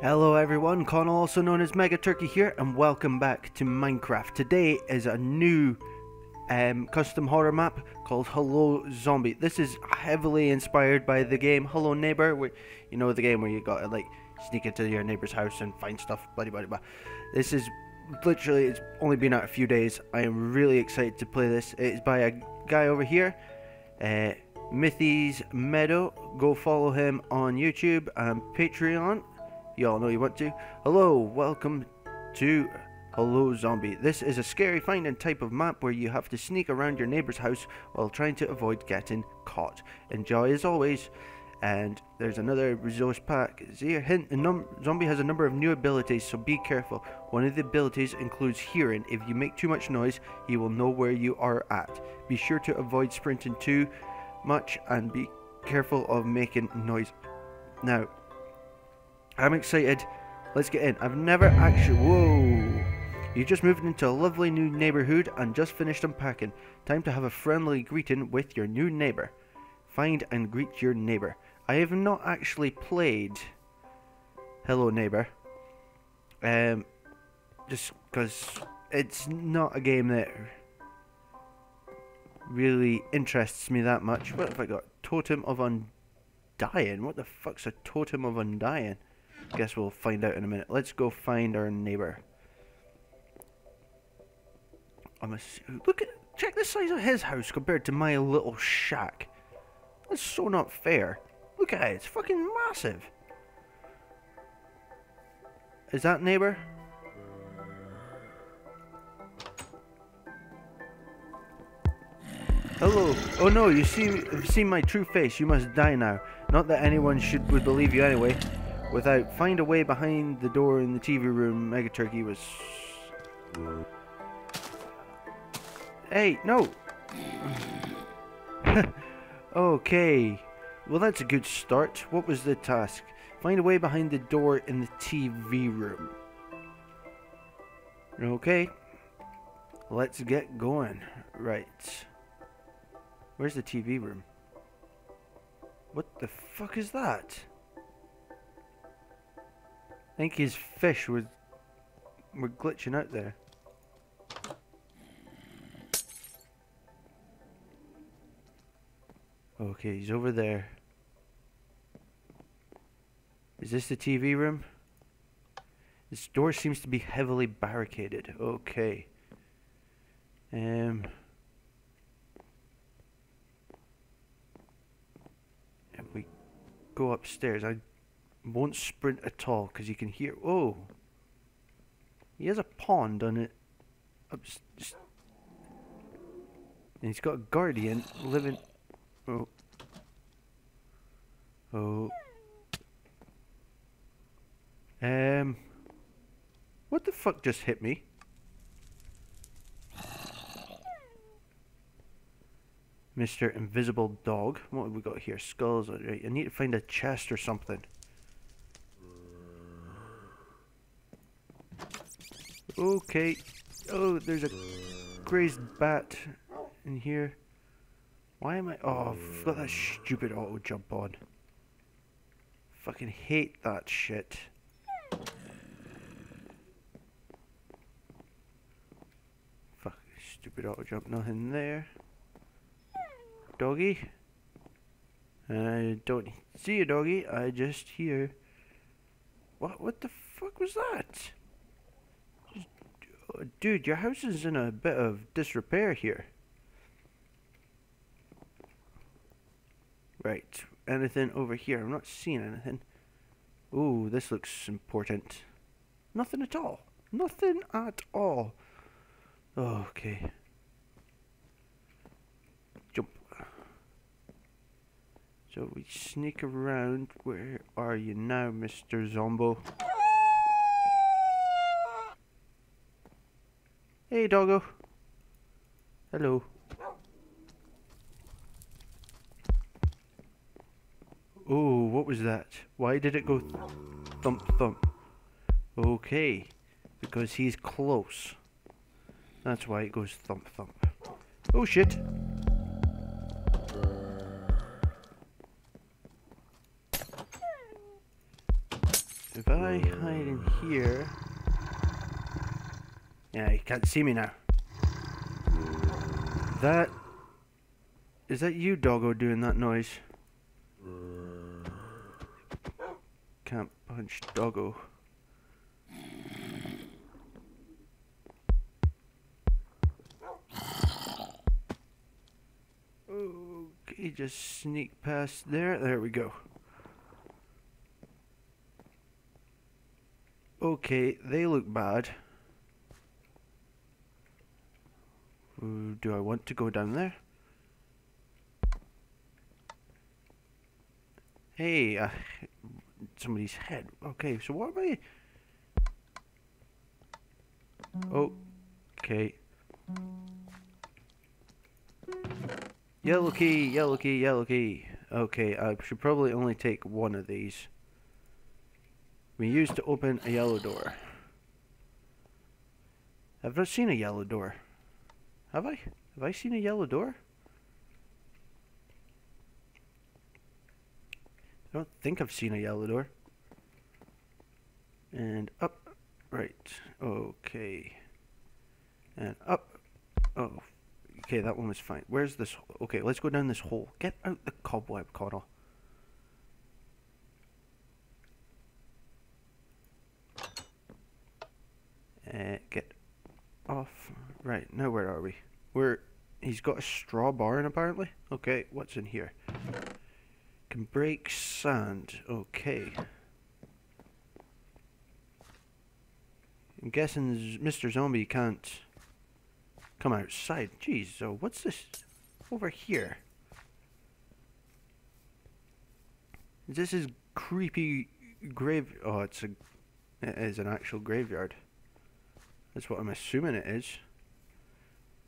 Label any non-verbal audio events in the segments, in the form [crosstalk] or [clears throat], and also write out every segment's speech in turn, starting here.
Hello everyone, Connell also known as Mega Turkey here and welcome back to Minecraft. Today is a new um, custom horror map called Hello Zombie. This is heavily inspired by the game Hello Neighbor, where, you know the game where you gotta like sneak into your neighbor's house and find stuff, blah blah blah. This is literally, it's only been out a few days. I am really excited to play this. It is by a guy over here, uh, Mythy's Meadow. Go follow him on YouTube and Patreon. You all know you want to. Hello, welcome to Hello Zombie. This is a scary finding type of map where you have to sneak around your neighbor's house while trying to avoid getting caught. Enjoy as always. And there's another resource pack. See a hint, a zombie has a number of new abilities, so be careful. One of the abilities includes hearing. If you make too much noise, he will know where you are at. Be sure to avoid sprinting too much and be careful of making noise. Now, I'm excited. Let's get in. I've never actually... Whoa! You just moved into a lovely new neighborhood and just finished unpacking. Time to have a friendly greeting with your new neighbor. Find and greet your neighbor. I have not actually played Hello Neighbor. Um, just because it's not a game that really interests me that much. What have I got? Totem of Undying? What the fuck's a Totem of Undying? Guess we'll find out in a minute. Let's go find our neighbor. I'm a, look at check the size of his house compared to my little shack. That's so not fair. Look at it, it's fucking massive. Is that neighbor? Hello. Oh no, you see, you've seen my true face. You must die now. Not that anyone should would believe you anyway. Without find a way behind the door in the TV room, Mega Turkey was. Hey, no. [laughs] okay. Well, that's a good start. What was the task? Find a way behind the door in the TV room. Okay. Let's get going. Right. Where's the TV room? What the fuck is that? I think his fish was were glitching out there. Okay, he's over there. Is this the TV room? This door seems to be heavily barricaded. Okay. Um. If we go upstairs, I won't sprint at all because you can hear. Oh. He has a pond on it. Up, and he's got a guardian living. Oh. Oh. Um. What the fuck just hit me? Mr. Invisible Dog. What have we got here? Skulls. Right. I need to find a chest or something. Okay. Oh, there's a grazed bat in here. Why am I... Oh, I've got that stupid auto jump on. Fucking hate that shit. Fuck, stupid auto jump. Nothing there. Doggy? I don't see a doggy. I just hear... What, what the fuck was that? Dude, your house is in a bit of disrepair here. Right, anything over here? I'm not seeing anything. Ooh, this looks important. Nothing at all. Nothing at all. Okay. Jump. So we sneak around. Where are you now, Mr. Zombo? Hey, doggo. Hello. Oh, what was that? Why did it go th thump thump? Okay, because he's close. That's why it goes thump thump. Oh shit! If I hide in here. Yeah, he can't see me now. That... Is that you, doggo, doing that noise? Can't punch doggo. Okay, just sneak past there. There we go. Okay, they look bad. Ooh, do I want to go down there? Hey, uh, somebody's head. Okay, so what am I? Oh, okay. Yellow key, yellow key, yellow key. Okay, I should probably only take one of these. We used to open a yellow door. I've not seen a yellow door. Have I? Have I seen a yellow door? I don't think I've seen a yellow door. And up. Right. Okay. And up. Oh. Okay, that one was fine. Where's this? Okay, let's go down this hole. Get out the cobweb, Connell. Uh, get off. Right, now where are we? We're... He's got a straw barn, apparently. Okay, what's in here? Can break sand. Okay. I'm guessing Mr. Zombie can't come outside. Jeez, so what's this over here? Is this his creepy grave? Oh, it's a. It is an actual graveyard. That's what I'm assuming it is.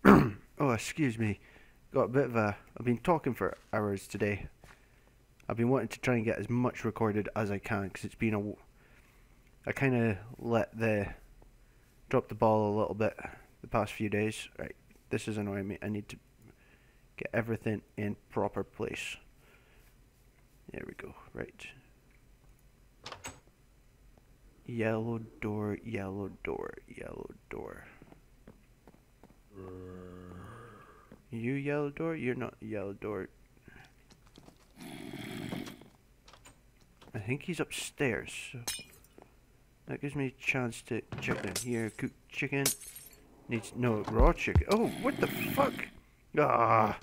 [clears throat] oh, excuse me. Got a bit of a. I've been talking for hours today. I've been wanting to try and get as much recorded as I can because it's been a. I kind of let the. drop the ball a little bit the past few days. Right, this is annoying me. I need to get everything in proper place. There we go. Right. Yellow door, yellow door, yellow door. You yellow door? You're not yellow door. I think he's upstairs. So that gives me a chance to check in here. Cook chicken. Needs no raw chicken. Oh, what the fuck? Ah.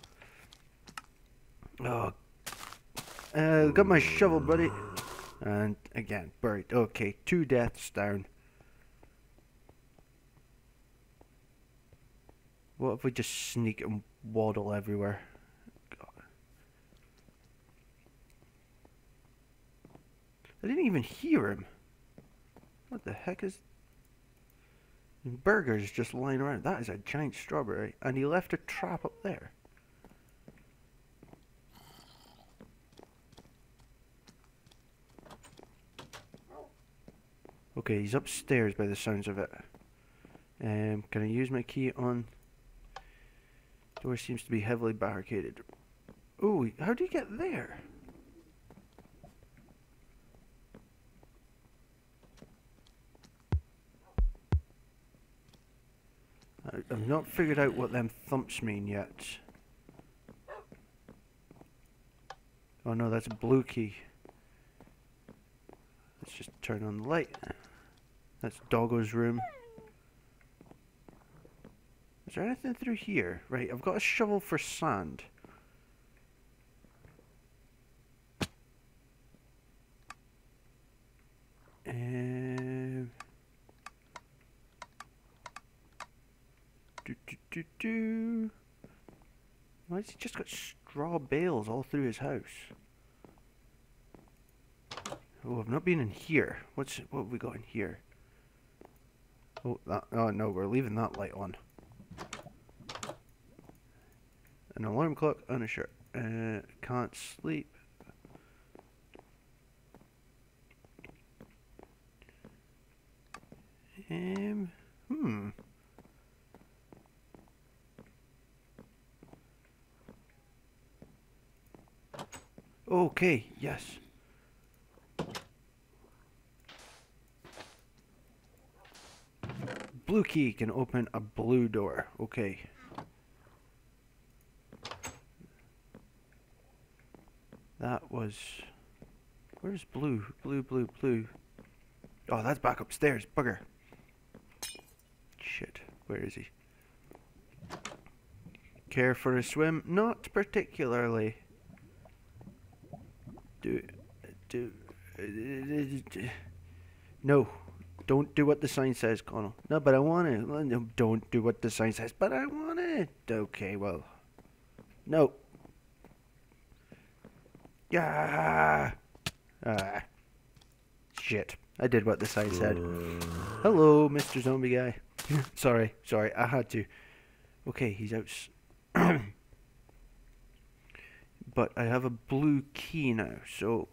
Oh. Uh, got my shovel, buddy. And again, buried. Okay, two deaths down. What if we just sneak and waddle everywhere? God. I didn't even hear him. What the heck is... Burgers just lying around. That is a giant strawberry. And he left a trap up there. Okay, he's upstairs by the sounds of it. Um, can I use my key on... Door seems to be heavily barricaded. Oh, how do you get there? I've not figured out what them thumps mean yet. Oh no, that's a blue key. Let's just turn on the light. That's Doggo's room. Is there anything through here? Right, I've got a shovel for sand. Um, do, do, do, do. Why has he just got straw bales all through his house? Oh, I've not been in here. What's what have we got in here? Oh, that, oh no, we're leaving that light on. An alarm clock and a shirt. Uh, can't sleep. Um, hmm. Okay, yes. blue key can open a blue door. Okay. That was... Where's blue? Blue, blue, blue. Oh, that's back upstairs. Bugger. Shit. Where is he? Care for a swim? Not particularly. Do... Do... No. Don't do what the sign says, Connell. No, but I want it. No, don't do what the sign says, but I want it. Okay, well. No. Yeah. Ah. Shit. I did what the sign said. Hello, Mr. Zombie Guy. [laughs] sorry, sorry, I had to. Okay, he's out. [clears throat] but I have a blue key now, so.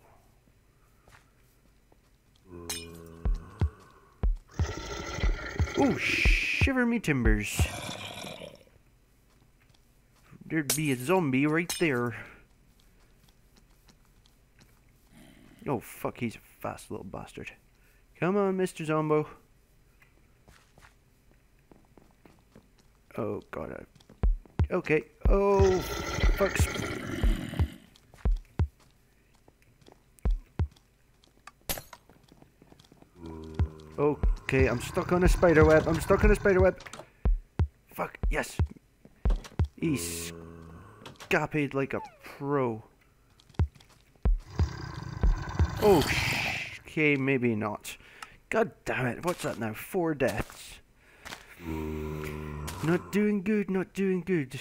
Oh, shiver me timbers. There'd be a zombie right there. Oh, fuck, he's a fast little bastard. Come on, Mr. Zombo. Oh, God. I... Okay. Oh, fuck's... Okay, I'm stuck on a spider web. I'm stuck on a spider web. Fuck, yes. He's scaped like a pro. Oh, okay, maybe not. God damn it, what's that now? Four deaths. Not doing good, not doing good.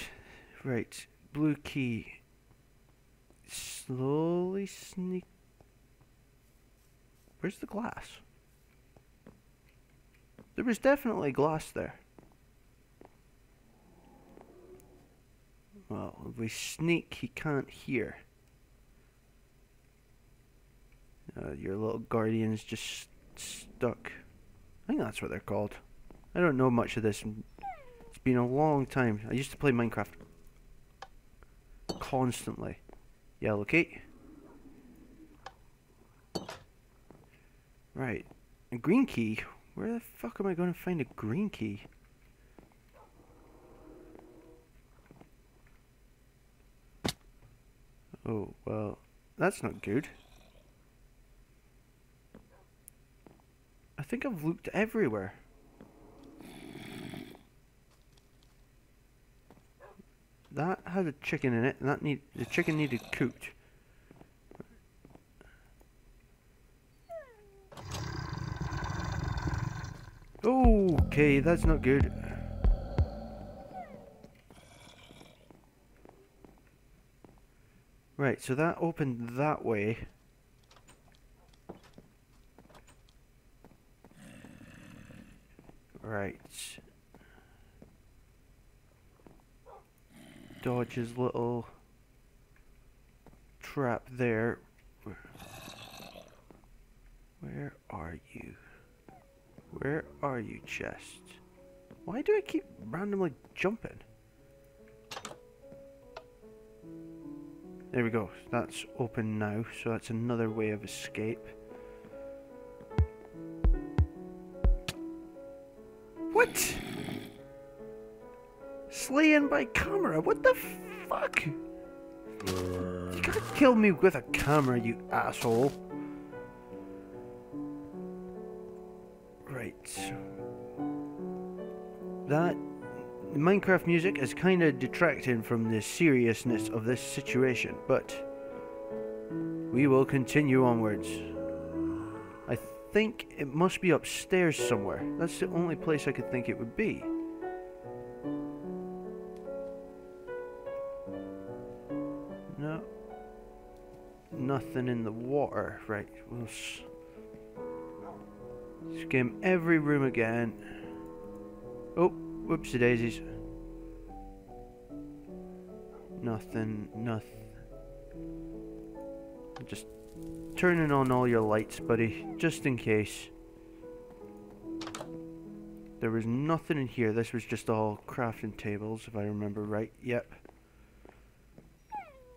Right, blue key. Slowly sneak. Where's the glass? There was definitely glass there. Well, if we sneak, he can't hear. Uh, your little guardian's just stuck. I think that's what they're called. I don't know much of this. It's been a long time. I used to play Minecraft constantly. Yellow key. Right. A green key. Where the fuck am I going to find a green key? Oh, well, that's not good. I think I've looked everywhere. That had a chicken in it, and that need the chicken needed cooked. Okay, that's not good. Right, so that opened that way. Right. Dodge his little trap there. Where are you? Where are you, chest? Why do I keep randomly jumping? There we go. That's open now, so that's another way of escape. What? Slaying by camera? What the fuck? You can't kill me with a camera, you asshole. Right. That Minecraft music is kind of detracting from the seriousness of this situation, but we will continue onwards. Think it must be upstairs somewhere. That's the only place I could think it would be. No. Nothing in the water. Right, we'll Skim every room again. Oh, whoopsie daisies. Nothing, nothing. Just turning on all your lights, buddy, just in case. There was nothing in here. This was just all crafting tables, if I remember right. Yep.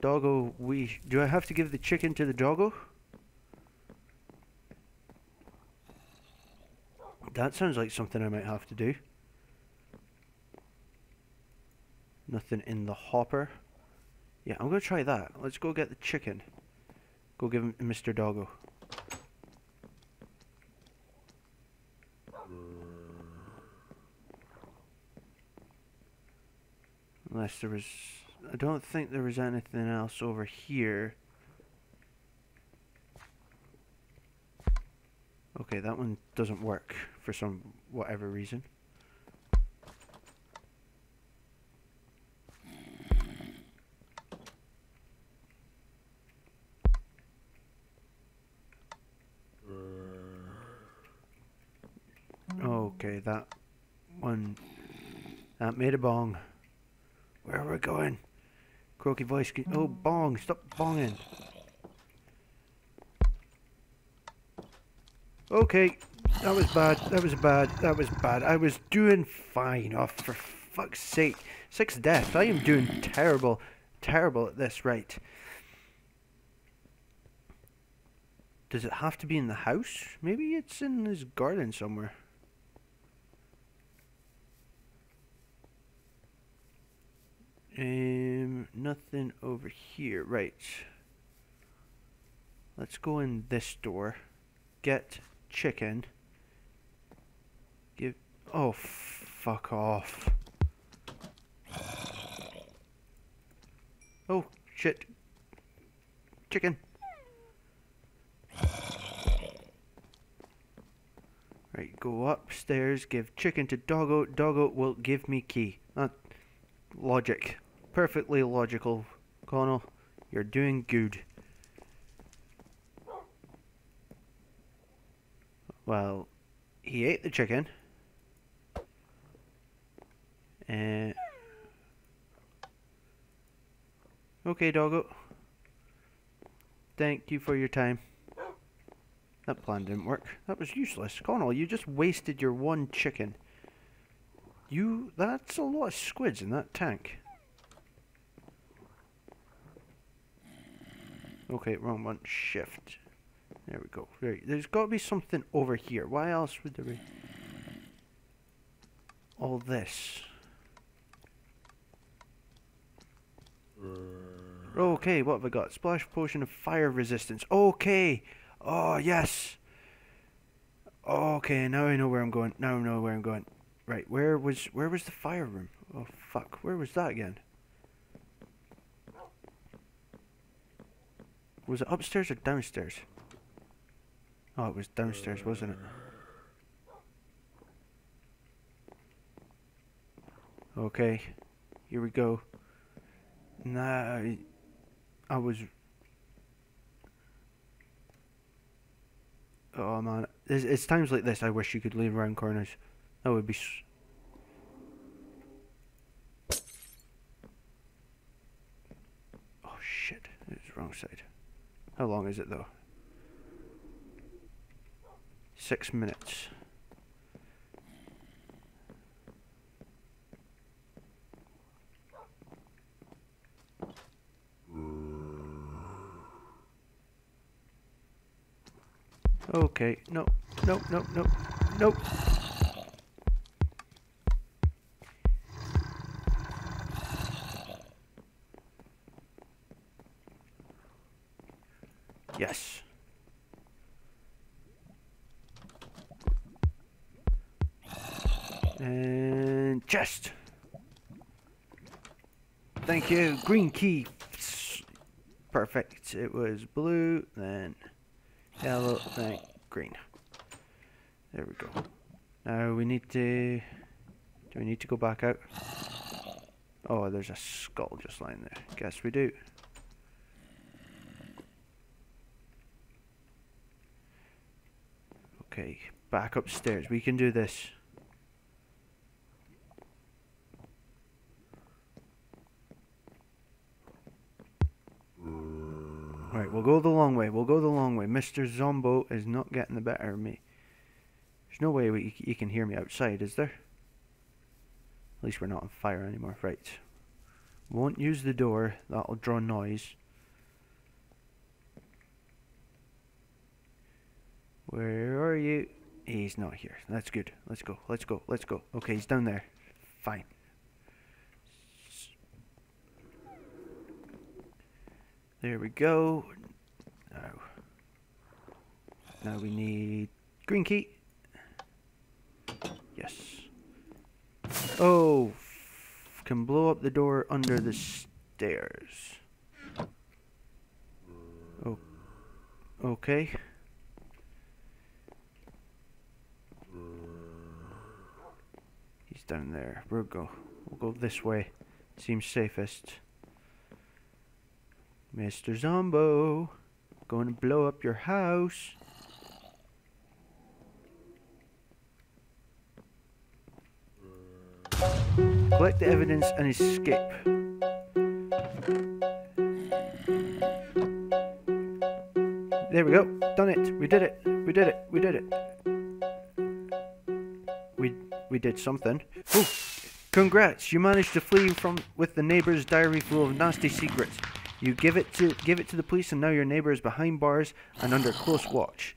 Doggo, we... Do I have to give the chicken to the doggo? That sounds like something I might have to do. Nothing in the hopper. Yeah, I'm gonna try that. Let's go get the chicken. Go give him Mr. Doggo. Unless there was... I don't think there was anything else over here. Okay, that one doesn't work for some whatever reason. Okay, that one that made a bong. Where are we going? Croaky voice. Oh, bong! Stop bonging. Okay, that was bad. That was bad. That was bad. I was doing fine. Oh, for fuck's sake. Six deaths. I am doing terrible, terrible at this. Right. Does it have to be in the house? Maybe it's in his garden somewhere. Um, nothing over here. Right. Let's go in this door. Get chicken. Give. Oh, fuck off. Oh, shit. Chicken. Right, go upstairs, give chicken to Doggo. Doggo will give me key. Not logic. Perfectly logical, Connell. You're doing good. Well, he ate the chicken. Uh, okay, doggo. Thank you for your time. That plan didn't work. That was useless. Connell, you just wasted your one chicken. You... That's a lot of squids in that tank. Okay, wrong one. Shift. There we go. There's got to be something over here. Why else would there be all this? Okay, what have I got? Splash potion of fire resistance. Okay. Oh, yes. Okay, now I know where I'm going. Now I know where I'm going. Right, where was where was the fire room? Oh fuck, where was that again? Was it upstairs or downstairs? Oh, it was downstairs, uh, wasn't it? Okay, here we go. Nah, I was. Oh man, it's, it's times like this I wish you could leave around corners. That would be. oh shit, it's the wrong side. How long is it though? six minutes. Okay, no, no, no, no, no. Yes. Thank you. Green key. Perfect. It was blue, then yellow, then green. There we go. Now we need to... Do we need to go back out? Oh, there's a skull just lying there. Guess we do. Okay, back upstairs. We can do this. Right, we'll go the long way. We'll go the long way. Mr. Zombo is not getting the better of me. There's no way you can hear me outside, is there? At least we're not on fire anymore. Right. Won't use the door. That'll draw noise. Where are you? He's not here. That's good. Let's go. Let's go. Let's go. Okay, he's down there. Fine. There we go. Now. Now we need green key. Yes. Oh, can blow up the door under the stairs. Oh, okay. He's down there. We'll go. We'll go this way. Seems safest. Mr. Zombo, going to blow up your house. Collect the evidence and escape. There we go. Done it. We did it. We did it. We did it. We we did something. Oh, congrats! You managed to flee from with the neighbor's diary full of nasty secrets. You give it to give it to the police, and now your neighbor is behind bars and under close watch.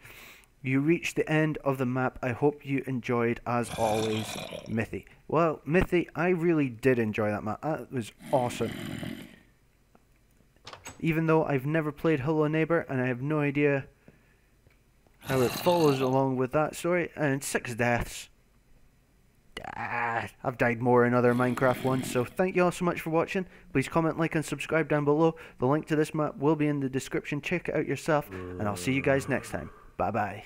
You reached the end of the map. I hope you enjoyed, as always, Mithy. Well, Mithy, I really did enjoy that map. That was awesome. Even though I've never played Hello Neighbor and I have no idea how it follows along with that story, and six deaths. Ah, I've died more in other Minecraft ones, so thank you all so much for watching. Please comment, like, and subscribe down below. The link to this map will be in the description. Check it out yourself, and I'll see you guys next time. Bye bye.